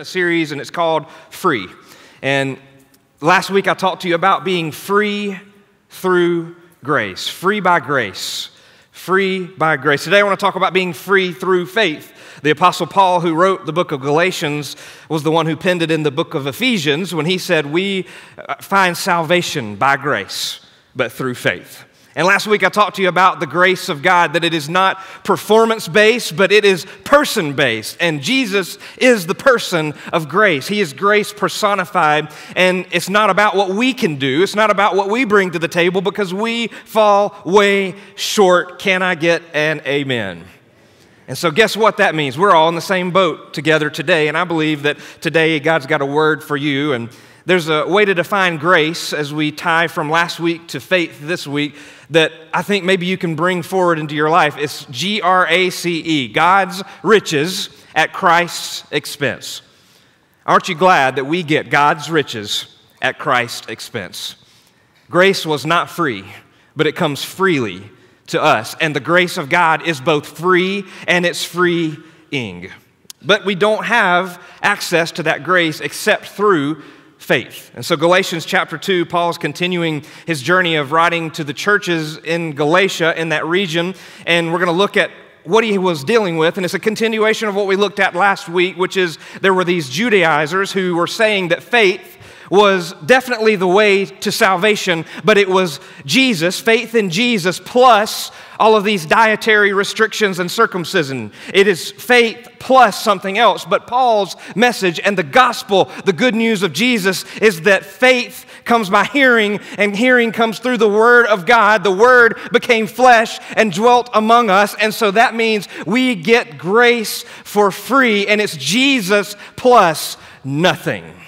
a series and it's called Free. And last week I talked to you about being free through grace, free by grace, free by grace. Today I want to talk about being free through faith. The Apostle Paul, who wrote the book of Galatians, was the one who penned it in the book of Ephesians when he said, We uh, find salvation by grace, but through faith. And last week I talked to you about the grace of God, that it is not performance based, but it is person based. And Jesus is the person of grace. He is grace personified. And it's not about what we can do, it's not about what we bring to the table because we fall way short. Can I get an amen? And so, guess what that means? We're all in the same boat together today. And I believe that today God's got a word for you. And there's a way to define grace as we tie from last week to faith this week that I think maybe you can bring forward into your life. It's G R A C E, God's riches at Christ's expense. Aren't you glad that we get God's riches at Christ's expense? Grace was not free, but it comes freely to us. And the grace of God is both free and it's freeing. But we don't have access to that grace except through faith. And so, Galatians chapter 2, Paul's continuing his journey of writing to the churches in Galatia, in that region, and we're going to look at what he was dealing with, and it's a continuation of what we looked at last week, which is there were these Judaizers who were saying that faith was definitely the way to salvation, but it was Jesus, faith in Jesus, plus all of these dietary restrictions and circumcision. It is faith plus something else. But Paul's message and the gospel, the good news of Jesus, is that faith comes by hearing, and hearing comes through the Word of God. The Word became flesh and dwelt among us. And so that means we get grace for free, and it's Jesus plus nothing.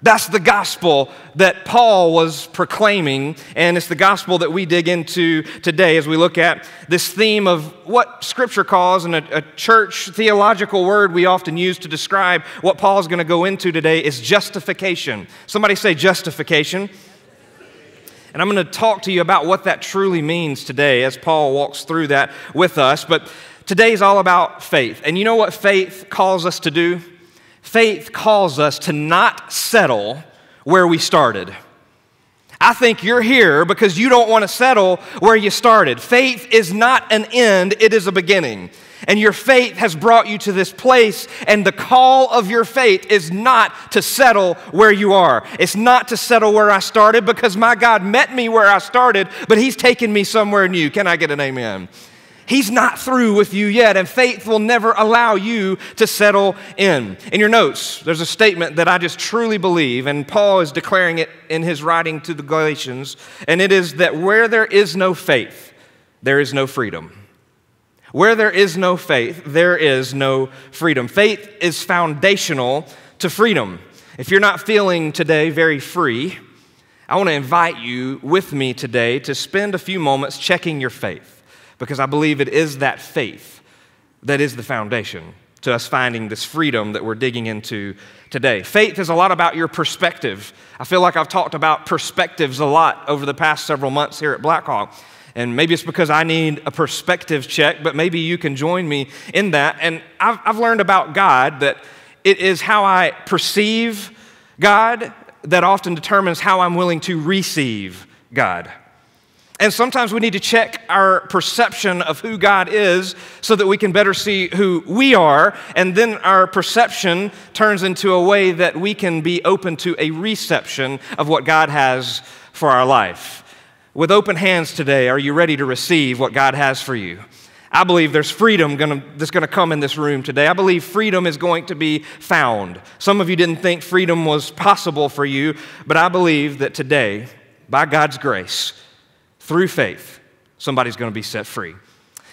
That's the gospel that Paul was proclaiming, and it's the gospel that we dig into today as we look at this theme of what Scripture calls, and a, a church theological word we often use to describe what Paul's going to go into today is justification. Somebody say justification. And I'm going to talk to you about what that truly means today as Paul walks through that with us. But today is all about faith. And you know what faith calls us to do? Faith calls us to not settle where we started. I think you're here because you don't want to settle where you started. Faith is not an end, it is a beginning. And your faith has brought you to this place, and the call of your faith is not to settle where you are. It's not to settle where I started because my God met me where I started, but He's taken me somewhere new. Can I get an amen? He's not through with you yet, and faith will never allow you to settle in. In your notes, there's a statement that I just truly believe, and Paul is declaring it in his writing to the Galatians, and it is that where there is no faith, there is no freedom. Where there is no faith, there is no freedom. Faith is foundational to freedom. If you're not feeling today very free, I want to invite you with me today to spend a few moments checking your faith because I believe it is that faith that is the foundation to us finding this freedom that we're digging into today. Faith is a lot about your perspective. I feel like I've talked about perspectives a lot over the past several months here at Blackhawk. And maybe it's because I need a perspective check, but maybe you can join me in that. And I've, I've learned about God that it is how I perceive God that often determines how I'm willing to receive God. And sometimes we need to check our perception of who God is so that we can better see who we are. And then our perception turns into a way that we can be open to a reception of what God has for our life. With open hands today, are you ready to receive what God has for you? I believe there's freedom gonna, that's going to come in this room today. I believe freedom is going to be found. Some of you didn't think freedom was possible for you, but I believe that today, by God's grace, through faith, somebody's going to be set free.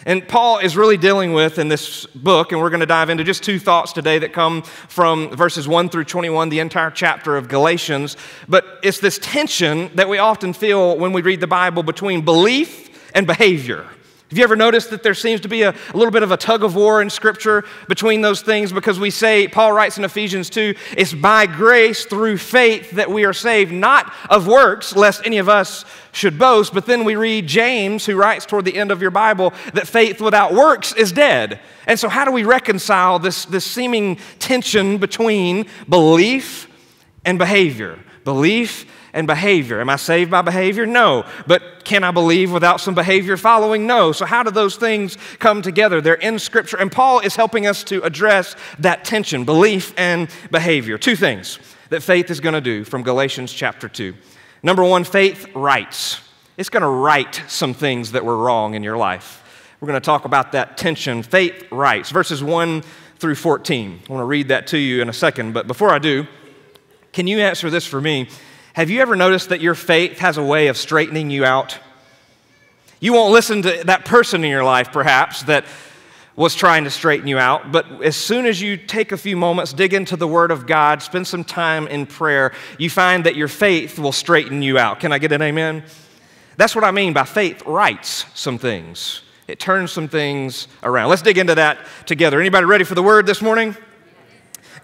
And Paul is really dealing with in this book, and we're going to dive into just two thoughts today that come from verses 1 through 21, the entire chapter of Galatians. But it's this tension that we often feel when we read the Bible between belief and behavior. Have you ever noticed that there seems to be a, a, little bit of a tug of war in Scripture between those things? Because we say, Paul writes in Ephesians 2, it's by grace through faith that we are saved, not of works, lest any of us should boast. But then we read James, who writes toward the end of your Bible, that faith without works is dead. And so, how do we reconcile this, this seeming tension between belief and behavior? Belief and behavior. Am I saved by behavior? No. But can I believe without some behavior following? No. So, how do those things come together? They're in Scripture. And Paul is helping us to address that tension, belief and behavior. Two things that faith is going to do from Galatians chapter 2. Number one, faith rights. It's going to right some things that were wrong in your life. We're going to talk about that tension. Faith rights, verses 1 through 14. I want to read that to you in a second, but before I do, can you answer this for me? Have you ever noticed that your faith has a way of straightening you out? You won't listen to that person in your life, perhaps, that was trying to straighten you out, but as soon as you take a few moments, dig into the Word of God, spend some time in prayer, you find that your faith will straighten you out. Can I get an amen? That's what I mean by faith rights some things. It turns some things around. Let's dig into that together. Anybody ready for the word this morning?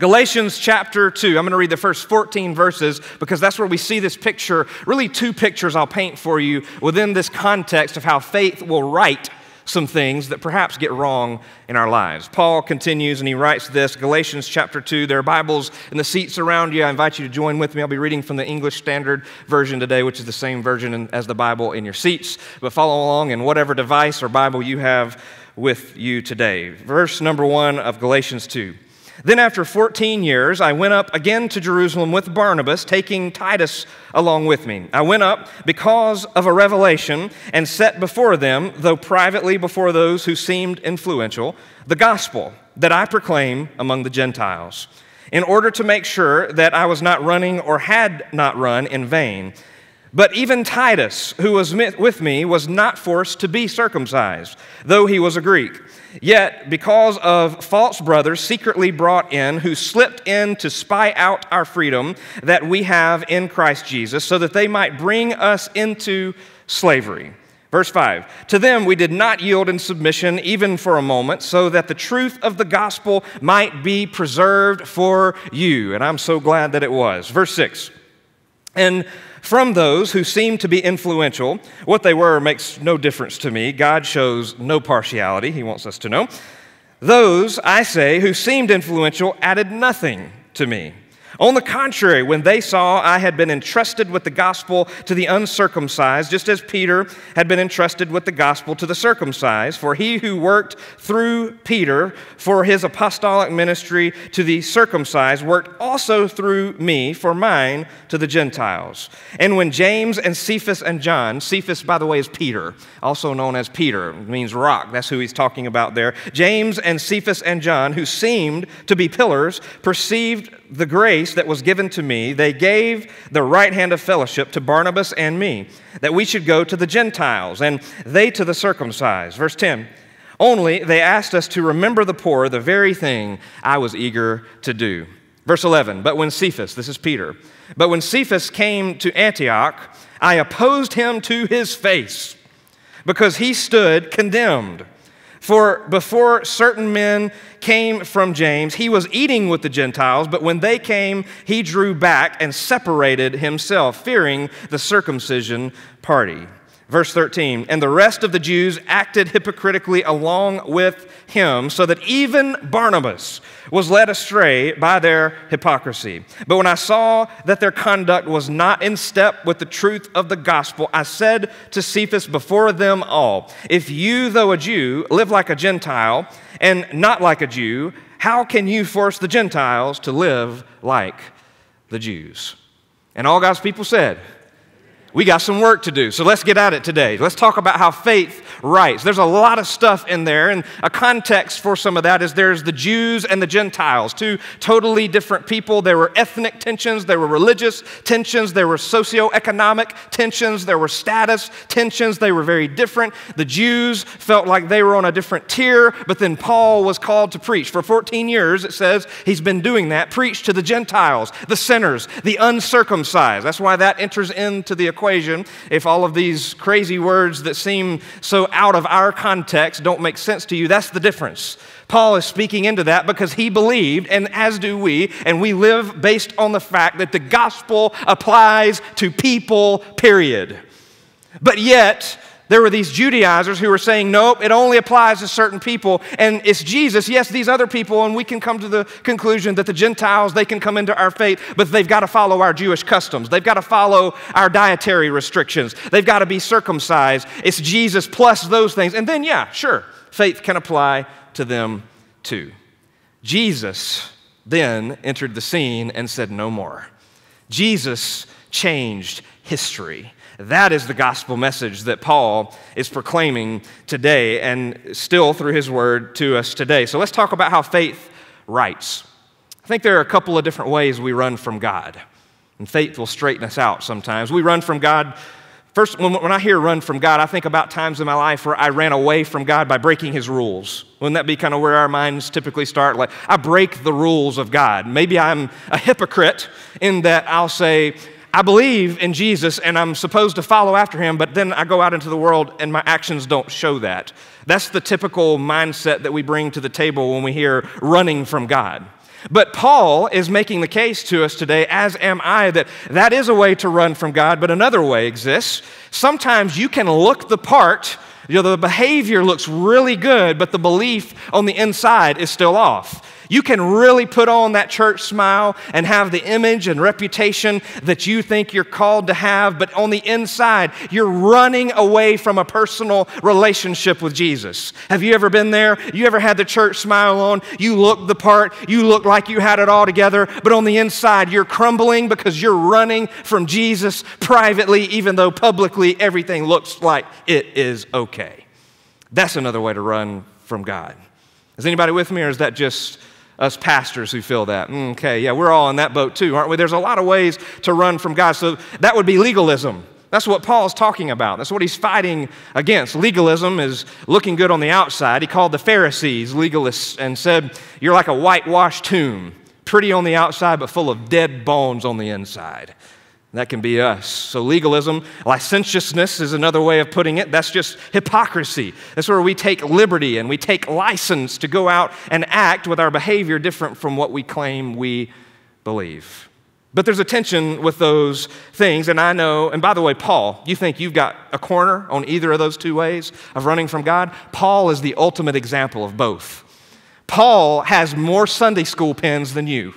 Galatians chapter 2. I'm going to read the first 14 verses because that's where we see this picture. Really, two pictures I'll paint for you within this context of how faith will right some things that perhaps get wrong in our lives. Paul continues and he writes this Galatians chapter 2. There are Bibles in the seats around you. I invite you to join with me. I'll be reading from the English Standard Version today, which is the same version as the Bible in your seats. But follow along in whatever device or Bible you have with you today. Verse number 1 of Galatians 2. Then, after 14 years, I went up again to Jerusalem with Barnabas, taking Titus along with me. I went up because of a revelation and set before them, though privately before those who seemed influential, the gospel that I proclaim among the Gentiles, in order to make sure that I was not running or had not run in vain. But even Titus, who was with me, was not forced to be circumcised, though he was a Greek. Yet, because of false brothers secretly brought in, who slipped in to spy out our freedom that we have in Christ Jesus, so that they might bring us into slavery. Verse 5 To them we did not yield in submission even for a moment, so that the truth of the gospel might be preserved for you. And I'm so glad that it was. Verse 6 And from those who seem to be influential. What they were makes no difference to me. God shows no partiality, He wants us to know. Those, I say, who seemed influential added nothing to me. On the contrary, when they saw I had been entrusted with the gospel to the uncircumcised, just as Peter had been entrusted with the gospel to the circumcised, for he who worked through Peter for his apostolic ministry to the circumcised worked also through me for mine to the Gentiles. And when James and Cephas and John, Cephas, by the way, is Peter, also known as Peter, means rock. That's who he's talking about there. James and Cephas and John, who seemed to be pillars, perceived the grace that was given to me, they gave the right hand of fellowship to Barnabas and me, that we should go to the Gentiles, and they to the circumcised. Verse 10 Only they asked us to remember the poor, the very thing I was eager to do. Verse 11 But when Cephas, this is Peter, but when Cephas came to Antioch, I opposed him to his face, because he stood condemned. For before certain men came from James, he was eating with the Gentiles, but when they came, he drew back and separated himself, fearing the circumcision party. Verse 13, and the rest of the Jews acted hypocritically along with him, so that even Barnabas was led astray by their hypocrisy. But when I saw that their conduct was not in step with the truth of the gospel, I said to Cephas before them all, If you, though a Jew, live like a Gentile and not like a Jew, how can you force the Gentiles to live like the Jews? And all God's people said, we got some work to do. So let's get at it today. Let's talk about how faith rights. There's a lot of stuff in there, and a context for some of that is there's the Jews and the Gentiles, two totally different people. There were ethnic tensions, there were religious tensions, there were socioeconomic tensions, there were status tensions. They were very different. The Jews felt like they were on a different tier, but then Paul was called to preach. For 14 years, it says he's been doing that, preach to the Gentiles, the sinners, the uncircumcised. That's why that enters into the equation equation if all of these crazy words that seem so out of our context don't make sense to you. That's the difference. Paul is speaking into that because he believed, and as do we, and we live based on the fact that the gospel applies to people, period. But yet, there were these Judaizers who were saying, nope, it only applies to certain people. And it's Jesus, yes, these other people, and we can come to the conclusion that the Gentiles, they can come into our faith, but they've got to follow our Jewish customs. They've got to follow our dietary restrictions. They've got to be circumcised. It's Jesus plus those things. And then, yeah, sure, faith can apply to them too. Jesus then entered the scene and said, no more. Jesus changed history. That is the gospel message that Paul is proclaiming today and still through his word to us today. So let's talk about how faith rights. I think there are a couple of different ways we run from God, and faith will straighten us out sometimes. We run from God. First, when, I hear run from God, I think about times in my life where I ran away from God by breaking his rules. Wouldn't that be kind of where our minds typically start? Like, I break the rules of God. Maybe I'm a hypocrite in that I'll say, I believe in Jesus and I'm supposed to follow after him, but then I go out into the world and my actions don't show that. That's the typical mindset that we bring to the table when we hear running from God. But Paul is making the case to us today, as am I, that that is a way to run from God, but another way exists. Sometimes you can look the part, you know, the behavior looks really good, but the belief on the inside is still off. You can really put on that church smile and have the image and reputation that you think you're called to have, but on the inside, you're running away from a personal relationship with Jesus. Have you ever been there? You ever had the church smile on? You look the part, you look like you had it all together, but on the inside, you're crumbling because you're running from Jesus privately, even though publicly everything looks like it is okay. That's another way to run from God. Is anybody with me, or is that just us pastors who feel that. Okay, yeah, we're all in that boat too, aren't we? There's a lot of ways to run from God. So that would be legalism. That's what Paul's talking about. That's what he's fighting against. Legalism is looking good on the outside. He called the Pharisees legalists and said, You're like a whitewashed tomb, pretty on the outside, but full of dead bones on the inside. That can be us. So, legalism, licentiousness is another way of putting it. That's just hypocrisy. That's where we take liberty and we take license to go out and act with our behavior different from what we claim we believe. But there's a tension with those things, and I know, and by the way, Paul, you think you've got a corner on either of those two ways of running from God? Paul is the ultimate example of both. Paul has more Sunday school pens than you.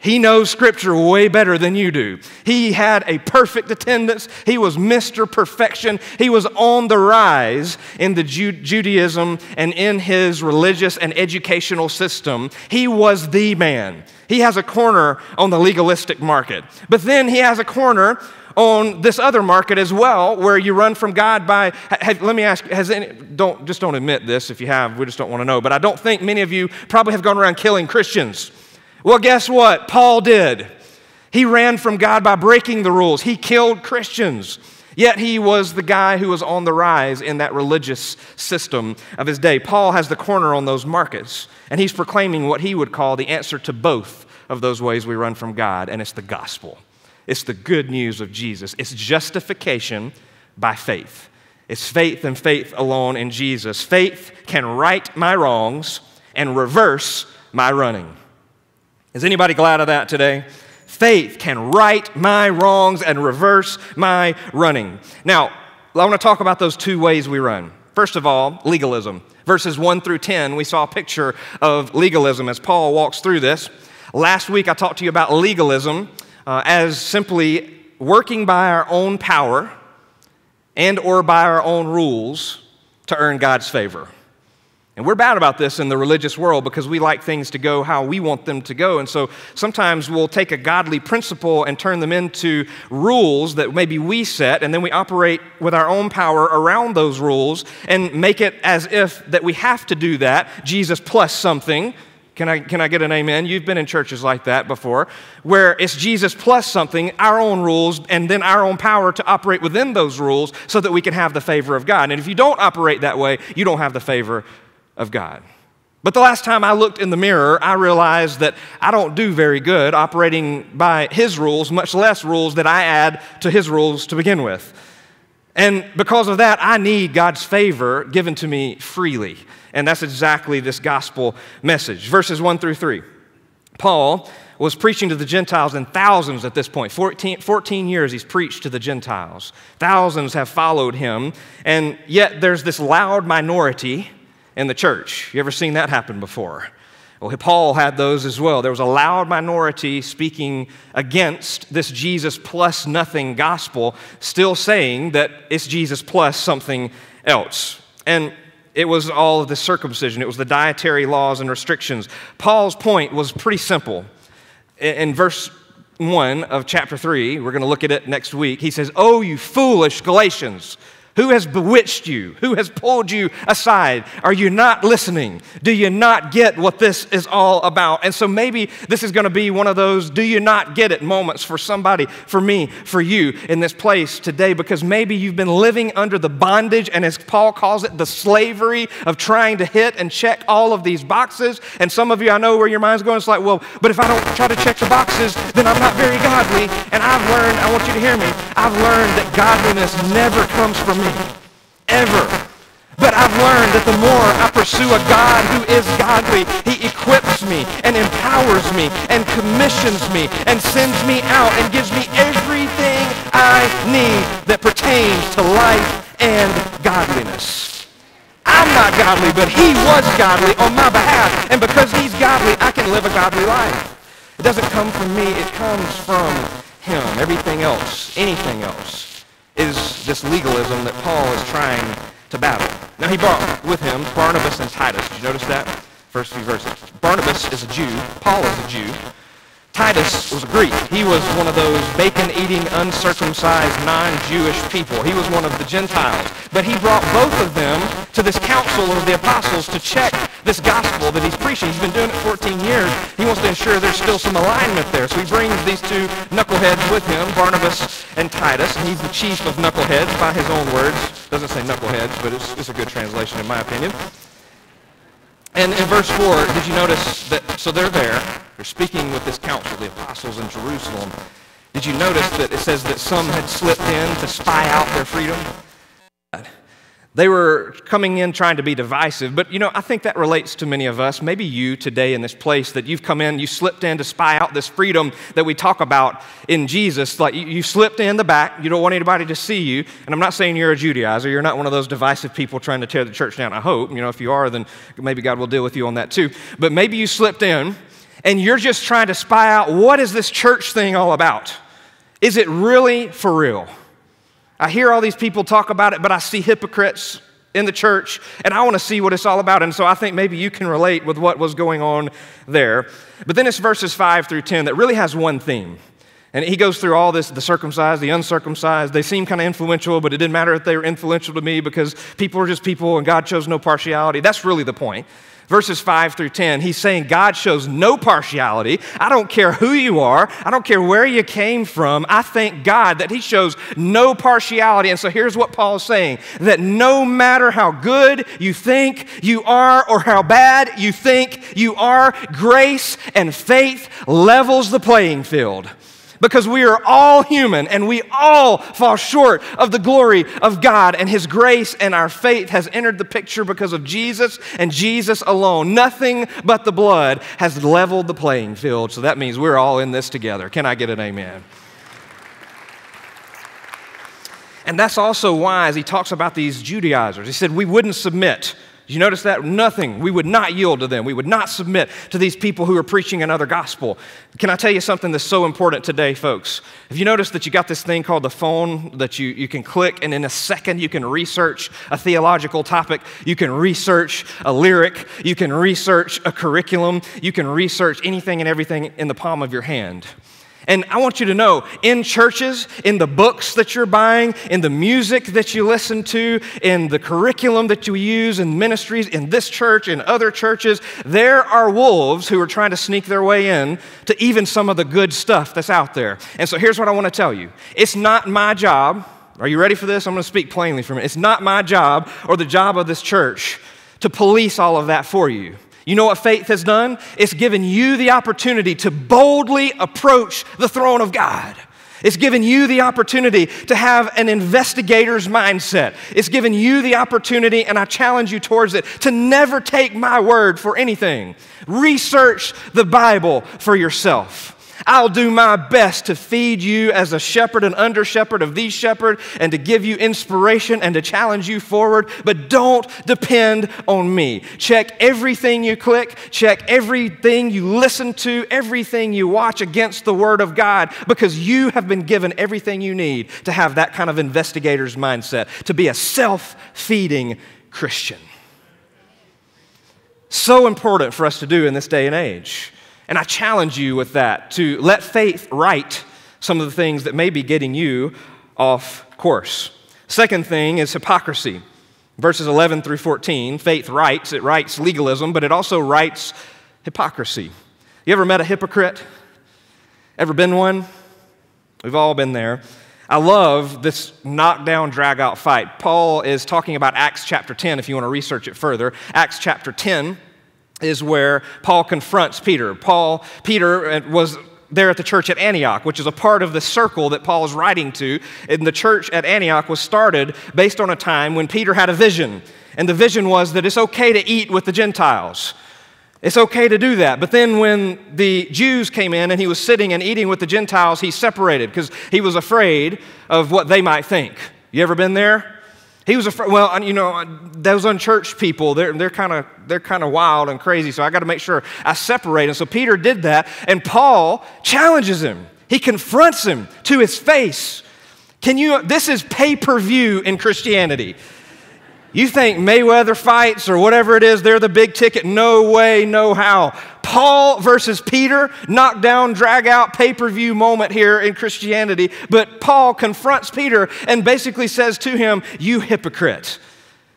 He knows Scripture way better than you do. He had a perfect attendance. He was Mr. Perfection. He was on the rise in the Ju- Judaism and in his religious and educational system. He was the man. He has a corner on the legalistic market. But then he has a corner on this other market as well, where you run from God by. Have, let me ask: Has any? Don't just don't admit this if you have. We just don't want to know. But I don't think many of you probably have gone around killing Christians. Well, guess what? Paul did. He ran from God by breaking the rules. He killed Christians. Yet he was the guy who was on the rise in that religious system of his day. Paul has the corner on those markets, and he's proclaiming what he would call the answer to both of those ways we run from God, and it's the gospel. It's the good news of Jesus. It's justification by faith. It's faith and faith alone in Jesus. Faith can right my wrongs and reverse my running. Is anybody glad of that today? Faith can right my wrongs and reverse my running. Now, I want to talk about those two ways we run. First of all, legalism. Verses 1 through 10, we saw a picture of legalism as Paul walks through this. Last week, I talked to you about legalism uh, as simply working by our own power and or by our own rules to earn God's favor. And we're bad about this in the religious world because we like things to go how we want them to go. And so sometimes we'll take a godly principle and turn them into rules that maybe we set, and then we operate with our own power around those rules and make it as if that we have to do that, Jesus plus something. Can I, can I get an amen? You've been in churches like that before, where it's Jesus plus something, our own rules, and then our own power to operate within those rules so that we can have the favor of God. And if you don't operate that way, you don't have the favor of God. But the last time I looked in the mirror, I realized that I don't do very good operating by His rules, much less rules that I add to His rules to begin with. And because of that, I need God's favor given to me freely. And that's exactly this gospel message. Verses 1 through 3. Paul was preaching to the Gentiles in thousands at this point. 14, 14, years he's preached to the Gentiles. Thousands have followed him. And yet there's this loud minority in the church. You ever seen that happen before? Well, Paul had those as well. There was a loud minority speaking against this Jesus plus nothing gospel, still saying that it's Jesus plus something else. And it was all of the circumcision, it was the dietary laws and restrictions. Paul's point was pretty simple. In verse 1 of chapter 3, we're going to look at it next week. He says, Oh, you foolish Galatians. Who has bewitched you? Who has pulled you aside? Are you not listening? Do you not get what this is all about? And so maybe this is going to be one of those do you not get it moments for somebody, for me, for you in this place today because maybe you've been living under the bondage and as Paul calls it, the slavery of trying to hit and check all of these boxes. And some of you, I know where your mind's going. It's like, well, but if I don't try to check the boxes, then I'm not very godly. And I've learned, I want you to hear me, I've learned that godliness never comes from me ever. But I've learned that the more I pursue a God who is godly, he equips me and empowers me and commissions me and sends me out and gives me everything I need that pertains to life and godliness. I'm not godly, but he was godly on my behalf. And because he's godly, I can live a godly life. It doesn't come from me, it comes from him. Everything else, anything else is this legalism that Paul is trying to battle. Now, he brought with him Barnabas and Titus. Did you notice that? First few verses. Barnabas is a Jew. Paul is a Jew. Titus was a Greek. He was one of those bacon-eating, uncircumcised, non-Jewish people. He was one of the Gentiles. But he brought both of them to this council of the apostles to check this gospel that he's preaching. He's been doing it 14 years. He wants to ensure there's still some alignment there. So he brings these two knuckleheads with him, Barnabas and Titus. And he's the chief of knuckleheads by his own words. Doesn't say knuckleheads, but it's, it's a good translation in my opinion. And in verse 4, did you notice that, so they're there, they're speaking with this council, the apostles in Jerusalem. Did you notice that it says that some had slipped in to spy out their freedom? They were coming in trying to be divisive, but you know, I think that relates to many of us. Maybe you today in this place that you've come in, you slipped in to spy out this freedom that we talk about in Jesus. Like you, slipped in the back, you don't want anybody to see you. And I'm not saying you're a Judaizer, you're not one of those divisive people trying to tear the church down. I hope. You know, if you are, then maybe God will deal with you on that too. But maybe you slipped in and you're just trying to spy out what is this church thing all about? Is it really for real? I hear all these people talk about it, but I see hypocrites in the church, and I want to see what it's all about. And so I think maybe you can relate with what was going on there. But then it's verses 5 through 10 that really has one theme. And he goes through all this the circumcised, the uncircumcised. They seem kind of influential, but it didn't matter if they were influential to me because people are just people and God chose no partiality. That's really the point verses 5 through 10, he's saying God shows no partiality. I don't care who you are, I don't care where you came from. I thank God that he shows no partiality. And so here's what Paul is saying that no matter how good you think you are or how bad you think you are, grace and faith levels the playing field because we are all human and we all fall short of the glory of God, and His grace and our faith has entered the picture because of Jesus and Jesus alone. Nothing but the blood has leveled the playing field, so that means we're all in this together. Can I get an amen? And that's also why, as he talks about these Judaizers, he said, We wouldn't submit did you notice that? Nothing. We would not yield to them. We would not submit to these people who are preaching another gospel. Can I tell you something that's so important today, folks? Have you noticed that you got this thing called the phone that you, you can click, and in a second you can research a theological topic, you can research a lyric, you can research a curriculum, you can research anything and everything in the palm of your hand? And I want you to know in churches, in the books that you're buying, in the music that you listen to, in the curriculum that you use in ministries, in this church, in other churches, there are wolves who are trying to sneak their way in to even some of the good stuff that's out there. And so here's what I want to tell you it's not my job. Are you ready for this? I'm going to speak plainly from it. It's not my job or the job of this church to police all of that for you. You know what faith has done? It's given you the opportunity to boldly approach the throne of God. It's given you the opportunity to have an investigator's mindset. It's given you the opportunity, and I challenge you towards it, to never take my word for anything. Research the Bible for yourself. I'll do my best to feed you as a shepherd and under shepherd of these shepherd and to give you inspiration and to challenge you forward, but don't depend on me. Check everything you click, check everything you listen to, everything you watch against the Word of God because you have been given everything you need to have that kind of investigator's mindset, to be a self feeding Christian. So important for us to do in this day and age. And I challenge you with that to let faith right some of the things that may be getting you off course. Second thing is hypocrisy. Verses 11 through 14, faith rights, it rights legalism, but it also rights hypocrisy. You ever met a hypocrite? Ever been one? We've all been there. I love this knockdown, drag out fight. Paul is talking about Acts chapter 10 if you want to research it further. Acts chapter 10 is where Paul confronts Peter. Paul, Peter uh, was there at the church at Antioch, which is a part of the circle that Paul is writing to. And the church at Antioch was started based on a time when Peter had a vision. And the vision was that it's okay to eat with the Gentiles. It's okay to do that. But then when the Jews came in and he was sitting and eating with the Gentiles, he separated because he was afraid of what they might think. You ever been there? He was afraid, well, you know, those unchurched people, they're, they're kind of they're kind of wild and crazy, so I got to make sure I separate. And so Peter did that, and Paul challenges him. He confronts him to his face. Can you, this is pay per view in Christianity. You think Mayweather fights or whatever it is, they're the big ticket. No way, no how. Paul versus Peter, knockdown, drag out, pay per view moment here in Christianity. But Paul confronts Peter and basically says to him, You hypocrite.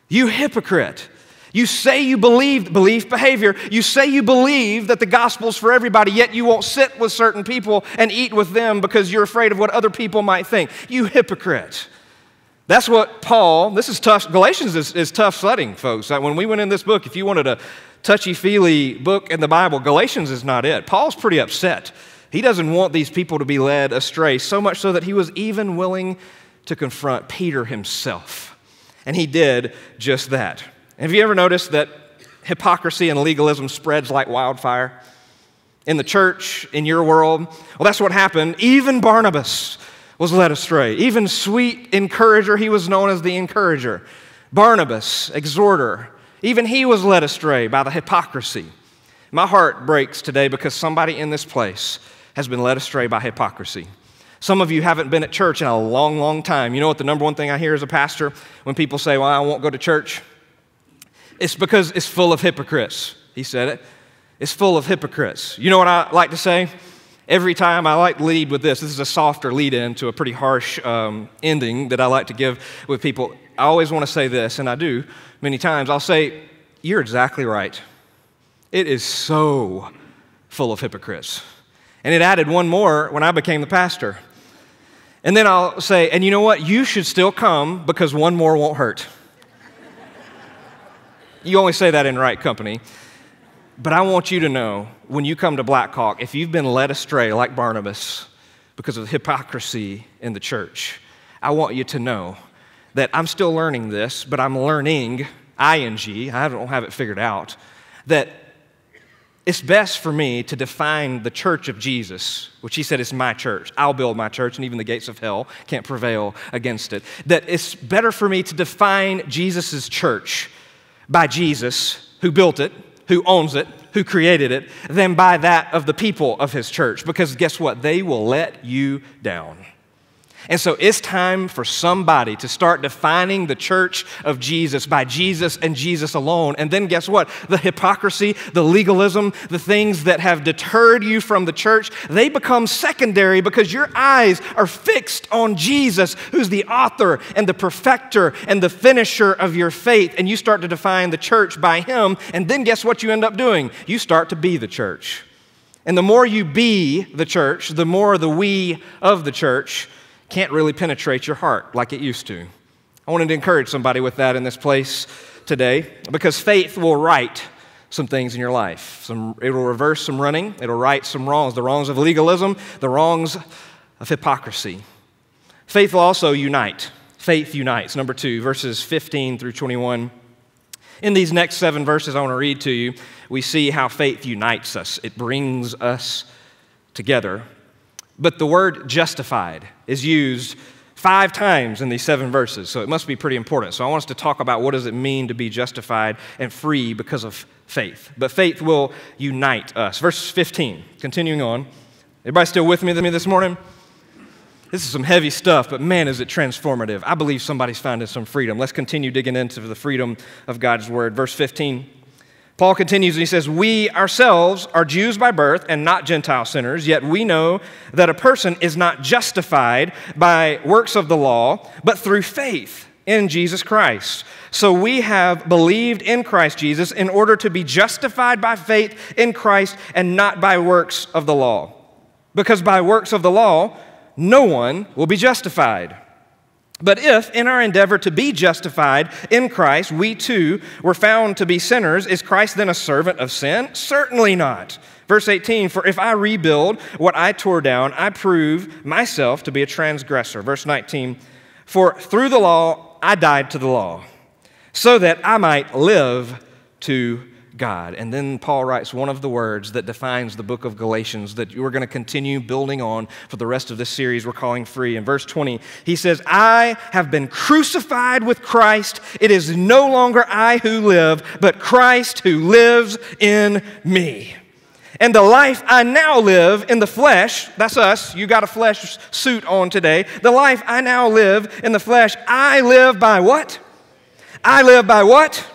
You hypocrite. You say you believe belief behavior. You say you believe that the gospel's for everybody, yet you won't sit with certain people and eat with them because you're afraid of what other people might think. You hypocrite. That's what Paul, this is tough. Galatians is, is tough sledding, folks. When we went in this book, if you wanted a touchy feely book in the Bible, Galatians is not it. Paul's pretty upset. He doesn't want these people to be led astray, so much so that he was even willing to confront Peter himself. And he did just that. Have you ever noticed that hypocrisy and legalism spreads like wildfire? In the church, in your world? Well, that's what happened. Even Barnabas was led astray. Even sweet encourager, he was known as the encourager. Barnabas, exhorter, even he was led astray by the hypocrisy. My heart breaks today because somebody in this place has been led astray by hypocrisy. Some of you haven't been at church in a long, long time. You know what the number one thing I hear as a pastor when people say, Well, I won't go to church? It's because it's full of hypocrites. He said it. It's full of hypocrites. You know what I like to say? Every time I like to lead with this. This is a softer lead in to a pretty harsh um, ending that I like to give with people. I always want to say this, and I do many times. I'll say, You're exactly right. It is so full of hypocrites. And it added one more when I became the pastor. And then I'll say, And you know what? You should still come because one more won't hurt. you only say that in right company. But I want you to know when you come to Black Hawk, if you've been led astray like Barnabas because of the hypocrisy in the church, I want you to know that I'm still learning this, but I'm learning, ing, I don't have it figured out, that it's best for me to define the church of Jesus, which he said is my church. I'll build my church, and even the gates of hell can't prevail against it. That it's better for me to define Jesus' church by Jesus, who built it, who owns it, who created it, than by that of the people of his church. Because guess what? They will let you down. And so it's time for somebody to start defining the church of Jesus by Jesus and Jesus alone. And then guess what? The hypocrisy, the legalism, the things that have deterred you from the church, they become secondary because your eyes are fixed on Jesus, who's the author and the perfecter and the finisher of your faith. And you start to define the church by him. And then guess what you end up doing? You start to be the church. And the more you be the church, the more the we of the church can't really penetrate your heart like it used to. I wanted to encourage somebody with that in this place today because faith will right some things in your life. Some, it'll reverse some running, it'll right some wrongs the wrongs of legalism, the wrongs of hypocrisy. Faith will also unite. Faith unites. Number two, verses 15 through 21. In these next seven verses I want to read to you, we see how faith unites us, it brings us together. But the word justified is used five times in these seven verses, so it must be pretty important. So I want us to talk about what does it mean to be justified and free because of faith. But faith will unite us. Verse 15, continuing on. Everybody still with me this morning? This is some heavy stuff, but man, is it transformative. I believe somebody's finding some freedom. Let's continue digging into the freedom of God's word. Verse 15. Paul continues and he says, We ourselves are Jews by birth and not Gentile sinners, yet we know that a person is not justified by works of the law, but through faith in Jesus Christ. So we have believed in Christ Jesus in order to be justified by faith in Christ and not by works of the law. Because by works of the law, no one will be justified. But if, in our endeavor to be justified in Christ, we too were found to be sinners, is Christ then a servant of sin? Certainly not. Verse 18 For if I rebuild what I tore down, I prove myself to be a transgressor. Verse 19 For through the law I died to the law, so that I might live to God. And then Paul writes one of the words that defines the book of Galatians that we're going to continue building on for the rest of this series we're calling Free. In verse 20, he says, I have been crucified with Christ. It is no longer I who live, but Christ who lives in me. And the life I now live in the flesh, that's us, you got a flesh suit on today. The life I now live in the flesh, I live by what? I live by what?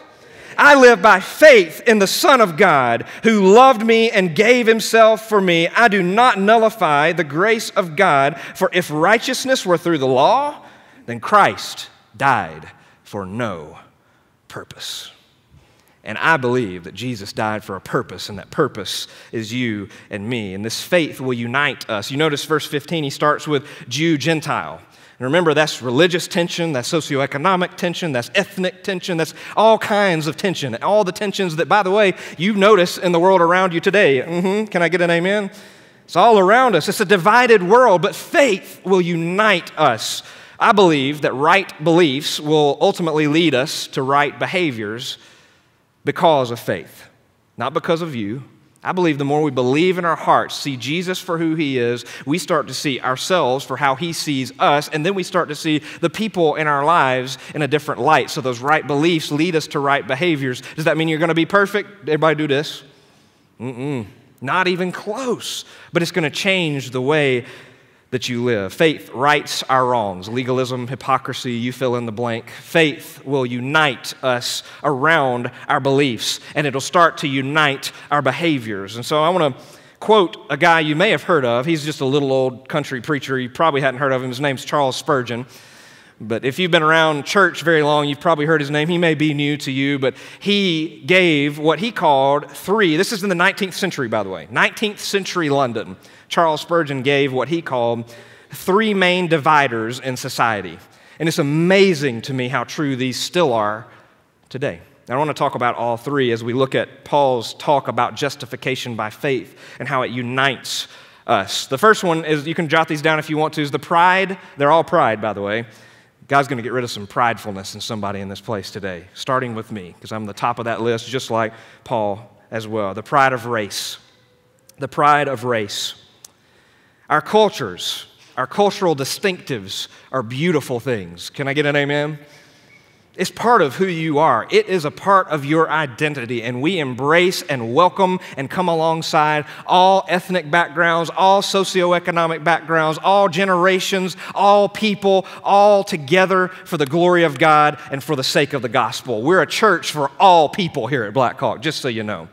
I live by faith in the Son of God who loved me and gave himself for me. I do not nullify the grace of God, for if righteousness were through the law, then Christ died for no purpose. And I believe that Jesus died for a purpose, and that purpose is you and me. And this faith will unite us. You notice verse 15, he starts with Jew, Gentile. And remember, that's religious tension, that's socioeconomic tension, that's ethnic tension, that's all kinds of tension. All the tensions that, by the way, you notice in the world around you today. Mm-hmm. Can I get an amen? It's all around us. It's a divided world, but faith will unite us. I believe that right beliefs will ultimately lead us to right behaviors because of faith, not because of you, I believe the more we believe in our hearts, see Jesus for who he is, we start to see ourselves for how he sees us, and then we start to see the people in our lives in a different light. So those right beliefs lead us to right behaviors. Does that mean you're going to be perfect? Everybody do this? Mm-mm. Not even close. But it's going to change the way that you live. Faith rights our wrongs. Legalism, hypocrisy, you fill in the blank. Faith will unite us around our beliefs, and it'll start to unite our behaviors. And so I want to quote a guy you may have heard of. He's just a little old country preacher. You probably hadn't heard of him. His name's Charles Spurgeon. But if you've been around church very long, you've probably heard his name. He may be new to you, but he gave what he called three. This is in the 19th century, by the way, 19th century London. Charles Spurgeon gave what he called three main dividers in society. And it's amazing to me how true these still are today. I want to talk about all three as we look at Paul's talk about justification by faith and how it unites us. The first one is, you can jot these down if you want to, is the pride. They're all pride, by the way. God's going to get rid of some pridefulness in somebody in this place today, starting with me, because I'm the top of that list, just like Paul as well. The pride of race. The pride of race. Our cultures, our cultural distinctives are beautiful things. Can I get an amen? It's part of who you are. It is a part of your identity, and we embrace and welcome and come alongside all ethnic backgrounds, all socioeconomic backgrounds, all generations, all people, all together for the glory of God and for the sake of the gospel. We're a church for all people here at Black Hawk, just so you know.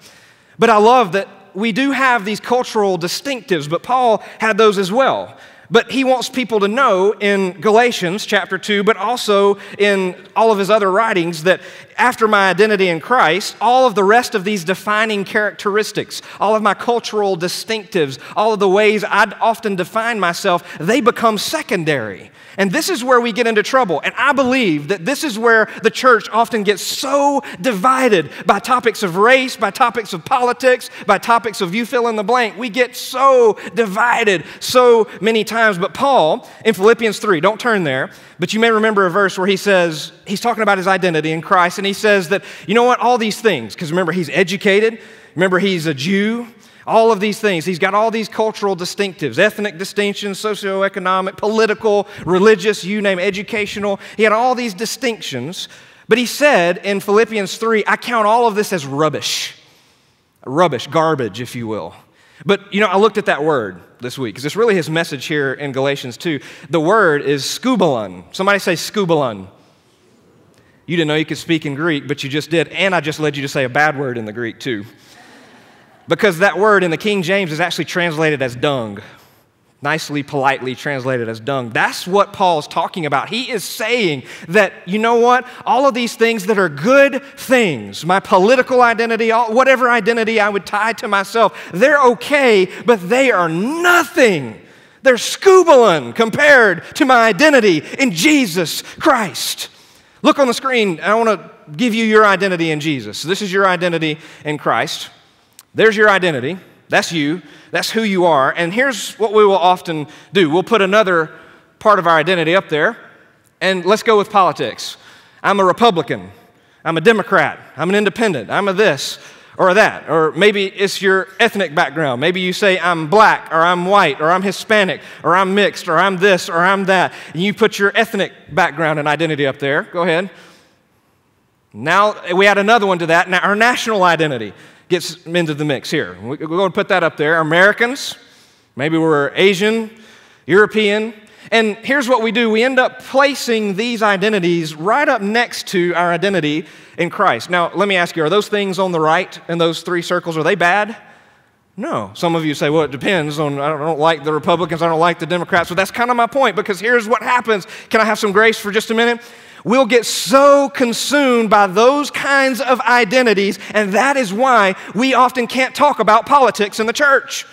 But I love that we do have these cultural distinctives, but Paul had those as well. But he wants people to know in Galatians chapter 2, but also in all of his other writings, that after my identity in Christ, all of the rest of these defining characteristics, all of my cultural distinctives, all of the ways I'd often define myself, they become secondary. And this is where we get into trouble. And I believe that this is where the church often gets so divided by topics of race, by topics of politics, by topics of you fill in the blank. We get so divided so many times. But Paul, in Philippians 3, don't turn there, but you may remember a verse where he says, he's talking about his identity in Christ, and he says that, you know what, all these things, because remember, he's educated, remember, he's a Jew. All of these things. He's got all these cultural distinctives ethnic distinctions, socioeconomic, political, religious, you name educational. He had all these distinctions. But he said in Philippians 3, I count all of this as rubbish. Rubbish, garbage, if you will. But, you know, I looked at that word this week because it's really his message here in Galatians 2. The word is skubalon. Somebody say skubalon. You didn't know you could speak in Greek, but you just did. And I just led you to say a bad word in the Greek, too because that word in the King James is actually translated as dung. Nicely, politely translated as dung. That's what Paul's talking about. He is saying that, you know what? All of these things that are good things, my political identity, whatever identity I would tie to myself, they're okay, but they are nothing. They're skubalon compared to my identity in Jesus Christ. Look on the screen. I want to give you your identity in Jesus. This is your identity in Christ. There's your identity. That's you. That's who you are. And here's what we will often do we'll put another part of our identity up there, and let's go with politics. I'm a Republican. I'm a Democrat. I'm an independent. I'm a this or that. Or maybe it's your ethnic background. Maybe you say, I'm black, or I'm white, or I'm Hispanic, or I'm mixed, or I'm this, or I'm that. And you put your ethnic background and identity up there. Go ahead. Now we add another one to that, now our national identity gets into the mix here. We're going to put that up there. Americans, maybe we're Asian, European. And here's what we do we end up placing these identities right up next to our identity in Christ. Now, let me ask you are those things on the right in those three circles, are they bad? No. Some of you say, well, it depends on, I don't like the Republicans, I don't like the Democrats. But that's kind of my point because here's what happens. Can I have some grace for just a minute? We'll get so consumed by those kinds of identities, and that is why we often can't talk about politics in the church.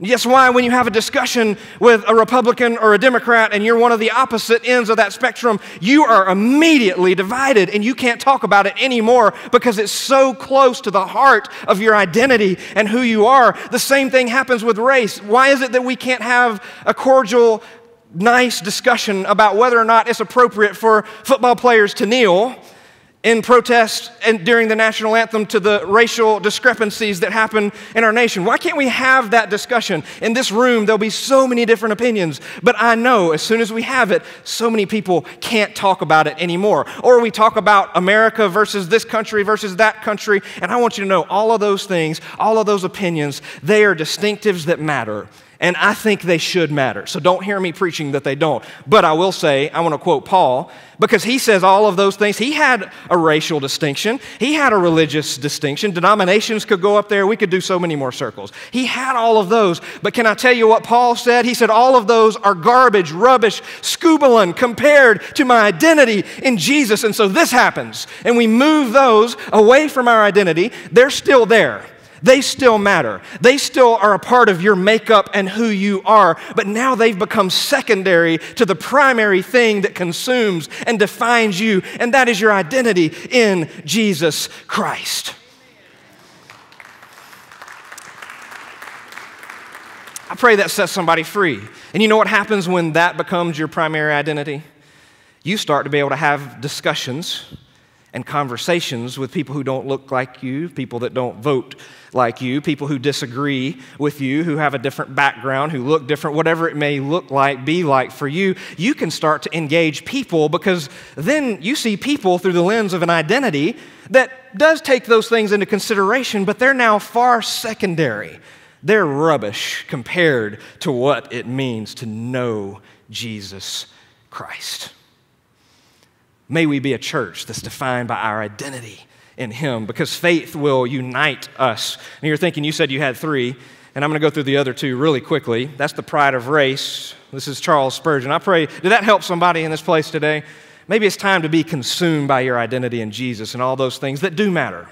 Yes, why when you have a discussion with a Republican or a Democrat and you're one of the opposite ends of that spectrum, you are immediately divided and you can't talk about it anymore because it's so close to the heart of your identity and who you are. The same thing happens with race. Why is it that we can't have a cordial nice discussion about whether or not it's appropriate for football players to kneel in protest and during the national anthem to the racial discrepancies that happen in our nation. Why can't we have that discussion? In this room, there'll be so many different opinions, but I know as soon as we have it, so many people can't talk about it anymore. Or we talk about America versus this country versus that country, and I want you to know all of those things, all of those opinions, they are distinctives that matter. And I think they should matter. So don't hear me preaching that they don't. But I will say, I want to quote Paul, because he says all of those things. He had a racial distinction, he had a religious distinction. Denominations could go up there. We could do so many more circles. He had all of those. But can I tell you what Paul said? He said, All of those are garbage, rubbish, skubalon compared to my identity in Jesus. And so this happens. And we move those away from our identity. They're still there they still matter. They still are a part of your makeup and who you are, but now they've become secondary to the primary thing that consumes and defines you, and that is your identity in Jesus Christ. I pray that sets somebody free. And you know what happens when that becomes your primary identity? You start to be able to have discussions and conversations with people who don't look like you, people that don't vote like you, people who disagree with you, who have a different background, who look different, whatever it may look like, be like for you, you can start to engage people because then you see people through the lens of an identity that does take those things into consideration, but they're now far secondary. They're rubbish compared to what it means to know Jesus Christ. May we be a church that's defined by our identity in Him because faith will unite us. And you're thinking, you said you had three, and I'm going to go through the other two really quickly. That's the pride of race. This is Charles Spurgeon. I pray, did that help somebody in this place today? maybe it's time to be consumed by your identity in Jesus and all those things that do matter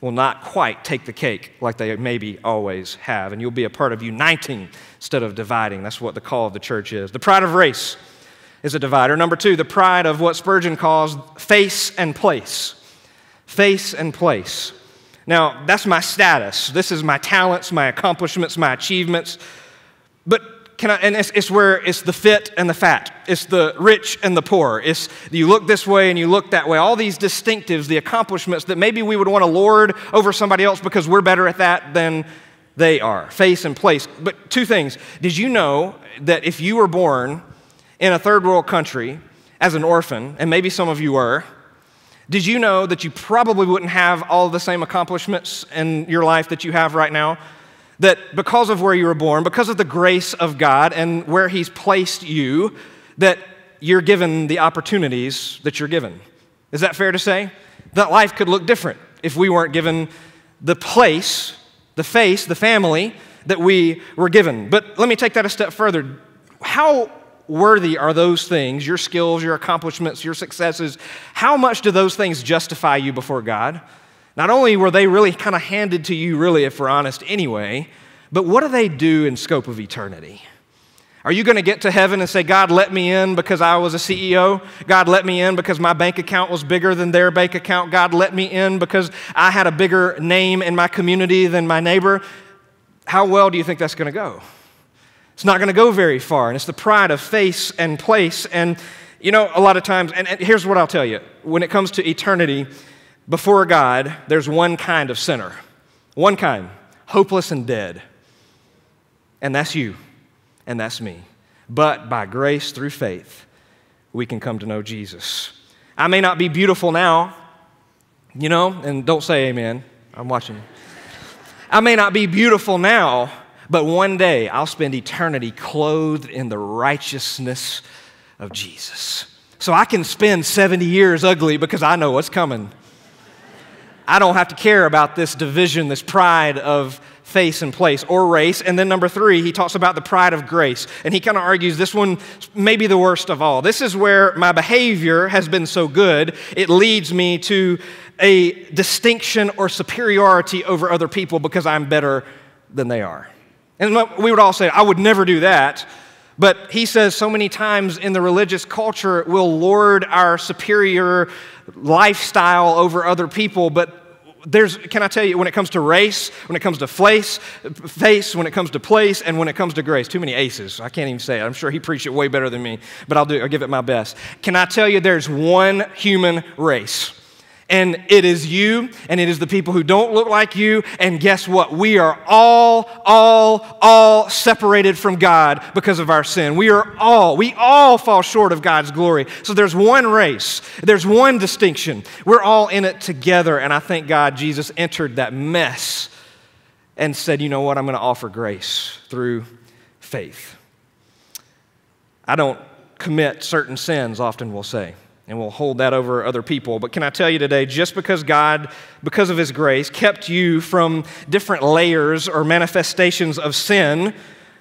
will not quite take the cake like they maybe always have. And you'll be a part of uniting instead of dividing. That's what the call of the church is. The pride of race is a divider. Number two, the pride of what Spurgeon calls face and place. Face and place. Now, that's my status. This is my talents, my accomplishments, my achievements. But can I, and it's, it's, where it's the fit and the fat. It's the rich and the poor. It's you look this way and you look that way. All these distinctives, the accomplishments that maybe we would want to lord over somebody else because we're better at that than they are. Face and place. But two things. Did you know that if you were born in a third world country as an orphan, and maybe some of you were, did you know that you probably wouldn't have all the same accomplishments in your life that you have right now? That because of where you were born, because of the grace of God and where He's placed you, that you're given the opportunities that you're given. Is that fair to say? That life could look different if we weren't given the place, the face, the family that we were given. But let me take that a step further. How worthy are those things, your skills, your accomplishments, your successes? How much do those things justify you before God? Not only were they really kind of handed to you, really, if we're honest anyway, but what do they do in scope of eternity? Are you going to get to heaven and say, God, let me in because I was a CEO? God, let me in because my bank account was bigger than their bank account? God, let me in because I had a bigger name in my community than my neighbor? How well do you think that's going to go? It's not going to go very far. And it's the pride of face and place. And, you know, a lot of times, and, and here's what I'll tell you when it comes to eternity, before God, there's one kind of sinner, one kind, hopeless and dead. And that's you, and that's me. But by grace through faith, we can come to know Jesus. I may not be beautiful now, you know, and don't say amen. I'm watching. I may not be beautiful now, but one day I'll spend eternity clothed in the righteousness of Jesus. So I can spend 70 years ugly because I know what's coming. I don't have to care about this division, this pride of face and place or race. And then number three, he talks about the pride of grace. And he kind of argues this one may be the worst of all. This is where my behavior has been so good, it leads me to a distinction or superiority over other people because I'm better than they are. And we would all say, I would never do that. But he says so many times in the religious culture, we'll lord our superior lifestyle over other people. But there's, can I tell you, when it comes to race, when it comes to face, face, when it comes to place, and when it comes to grace, too many aces. I can't even say it. I'm sure he preached it way better than me, but I'll do. I'll give it my best. Can I tell you, there's one human race. And it is you, and it is the people who don't look like you. And guess what? We are all, all, all separated from God because of our sin. We are all, we all fall short of God's glory. So there's one race, there's one distinction. We're all in it together. And I thank God Jesus entered that mess and said, you know what? I'm going to offer grace through faith. I don't commit certain sins, often we'll say and we'll hold that over other people. But can I tell you today, just because God, because of His grace, kept you from different layers or manifestations of sin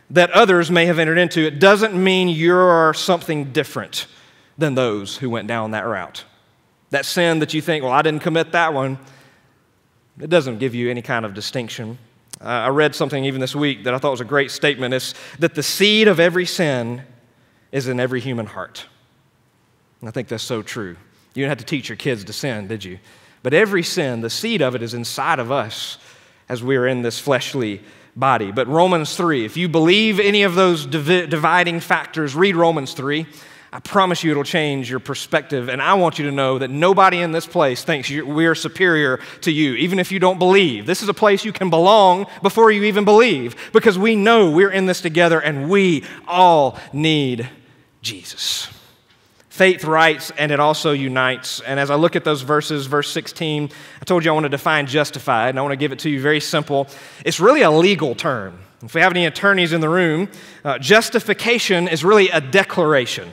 that others may have entered into, it doesn't mean you're something different than those who went down that route. That sin that you think, well, I didn't commit that one, it doesn't give you any kind of distinction. Uh, I read something even this week that I thought was a great statement. It's that the seed of every sin is in every human heart. I think that's so true. You didn't have to teach your kids to sin, did you? But every sin, the seed of it is inside of us as we are in this fleshly body. But Romans 3, if you believe any of those divi- dividing factors, read Romans 3. I promise you it'll change your perspective. And I want you to know that nobody in this place thinks we're superior to you, even if you don't believe. This is a place you can belong before you even believe, because we know we're in this together and we all need Jesus. Faith rights and it also unites. And as I look at those verses, verse 16, I told you I want to define justified, and I want to give it to you very simple. It's really a legal term. If we have any attorneys in the room, uh, justification is really a declaration.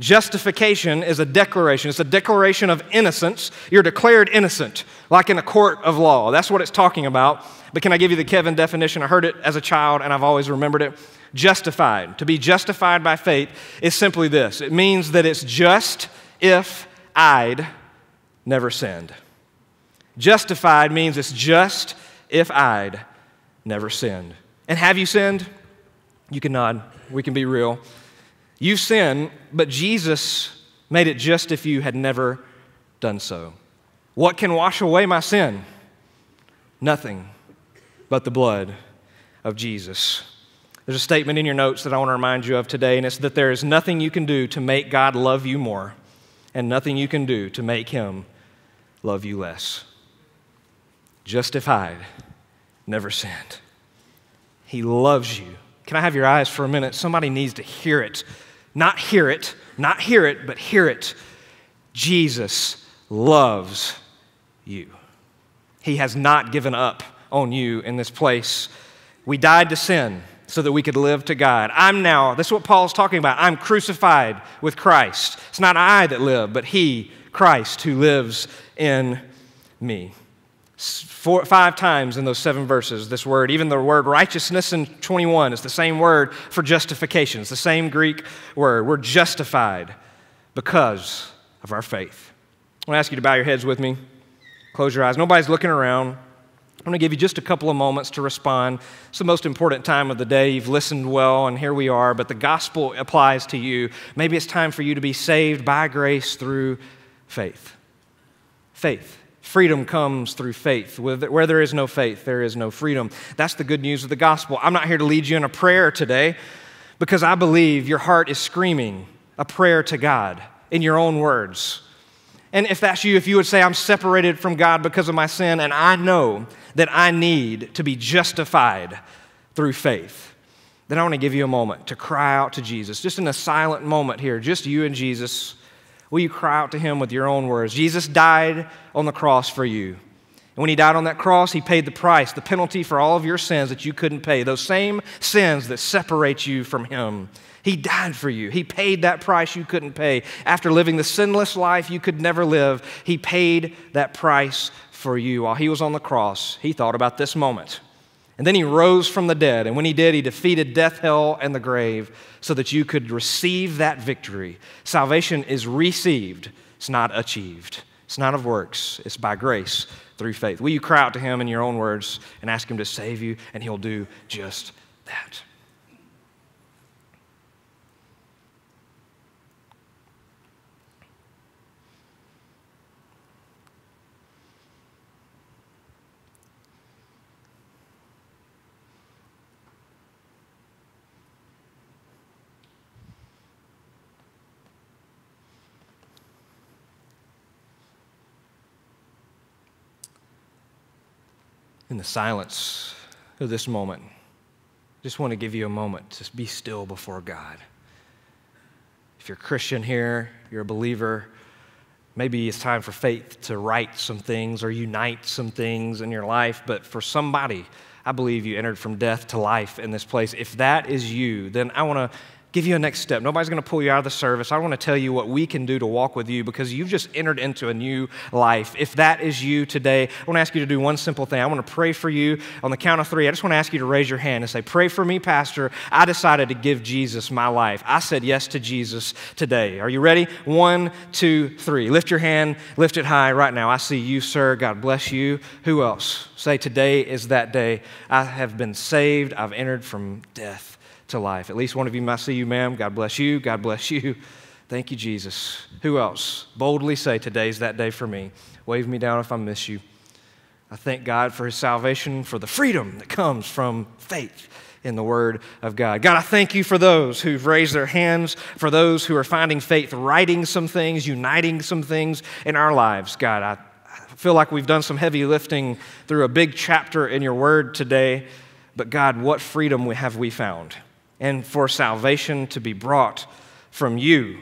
Justification is a declaration. It's a declaration of innocence. You're declared innocent, like in a court of law. That's what it's talking about. But can I give you the Kevin definition? I heard it as a child and I've always remembered it. Justified. To be justified by faith is simply this it means that it's just if I'd never sinned. Justified means it's just if I'd never sinned. And have you sinned? You can nod. We can be real. You've sinned, but Jesus made it just if you had never done so. What can wash away my sin? Nothing but the blood of Jesus. There's a statement in your notes that I want to remind you of today, and it's that there is nothing you can do to make God love you more, and nothing you can do to make Him love you less. Justified, never sinned. He loves you. Can I have your eyes for a minute? Somebody needs to hear it. Not hear it, not hear it, but hear it. Jesus loves you. He has not given up on you in this place. We died to sin so that we could live to God. I'm now, this is what Paul's talking about. I'm crucified with Christ. It's not I that live, but He, Christ, who lives in me. Four, five times in those seven verses, this word, even the word righteousness in 21 is the same word for justification. It's the same Greek word. We're justified because of our faith. I want to ask you to bow your heads with me. Close your eyes. Nobody's looking around. I'm going to give you just a couple of moments to respond. It's the most important time of the day. You've listened well, and here we are, but the gospel applies to you. Maybe it's time for you to be saved by grace through faith. Faith. Freedom comes through faith. Where there is no faith, there is no freedom. That's the good news of the gospel. I'm not here to lead you in a prayer today because I believe your heart is screaming a prayer to God in your own words. And if that's you, if you would say, I'm separated from God because of my sin, and I know that I need to be justified through faith, then I want to give you a moment to cry out to Jesus. Just in a silent moment here, just you and Jesus. Will you cry out to him with your own words? Jesus died on the cross for you. And when he died on that cross, he paid the price, the penalty for all of your sins that you couldn't pay, those same sins that separate you from him. He died for you. He paid that price you couldn't pay. After living the sinless life you could never live, He paid that price for you. While He was on the cross, He thought about this moment. And then He rose from the dead. And when He did, He defeated death, hell, and the grave so that you could receive that victory. Salvation is received, it's not achieved. It's not of works, it's by grace through faith. Will you cry out to Him in your own words and ask Him to save you? And He'll do just that. In the silence of this moment, just want to give you a moment to be still before God. If you're a Christian here, you're a believer, maybe it's time for faith to right some things or unite some things in your life. But for somebody, I believe you entered from death to life in this place. If that is you, then I want to give you a next step. Nobody's going to pull you out of the service. I want to tell you what we can do to walk with you because you've just entered into a new life. If that is you today, I want to ask you to do one simple thing. I want to pray for you on the count of three. I just want to ask you to raise your hand and say, Pray for me, Pastor. I decided to give Jesus my life. I said yes to Jesus today. Are you ready? One, two, three. Lift your hand, lift it high right now. I see you, sir. God bless you. Who else? Say, Today is that day. I have been saved. I've entered from death to life. At least one of you might see you, ma'am. God bless you. God bless you. Thank you, Jesus. Who else? Boldly say, Today's that day for me. Wave me down if I miss you. I thank God for his salvation, for the freedom that comes from faith in the Word of God. God, I thank you for those who've raised their hands, for those who are finding faith, righting some things, uniting some things in our lives. God, I feel like we've done some heavy lifting through a big chapter in your Word today. But God, what freedom we have we found? And for salvation to be brought from you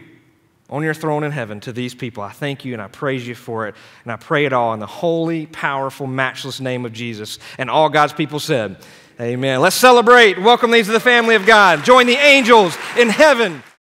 on your throne in heaven to these people. I thank you and I praise you for it. And I pray it all in the holy, powerful, matchless name of Jesus. And all God's people said, Amen. Let's celebrate. Welcome these to the family of God. Join the angels in heaven.